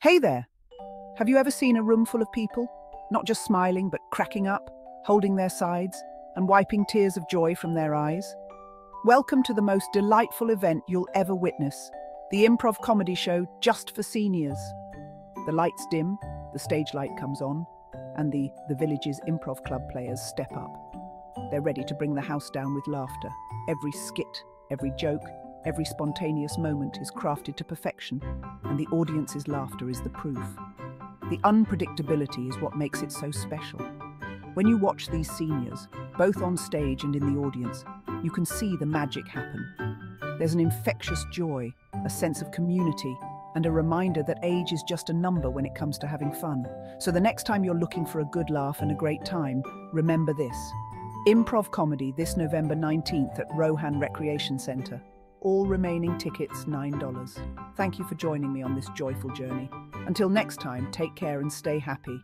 Hey there! Have you ever seen a room full of people, not just smiling, but cracking up, holding their sides, and wiping tears of joy from their eyes? Welcome to the most delightful event you'll ever witness the improv comedy show just for seniors. The lights dim, the stage light comes on, and the The Village's improv club players step up. They're ready to bring the house down with laughter. Every skit, every joke, every spontaneous moment is crafted to perfection, and the audience's laughter is the proof. The unpredictability is what makes it so special. When you watch these seniors, both on stage and in the audience, you can see the magic happen. There's an infectious joy, a sense of community, and a reminder that age is just a number when it comes to having fun. So the next time you're looking for a good laugh and a great time, remember this. Improv comedy this November 19th at Rohan Recreation Centre. All remaining tickets $9. Thank you for joining me on this joyful journey. Until next time, take care and stay happy.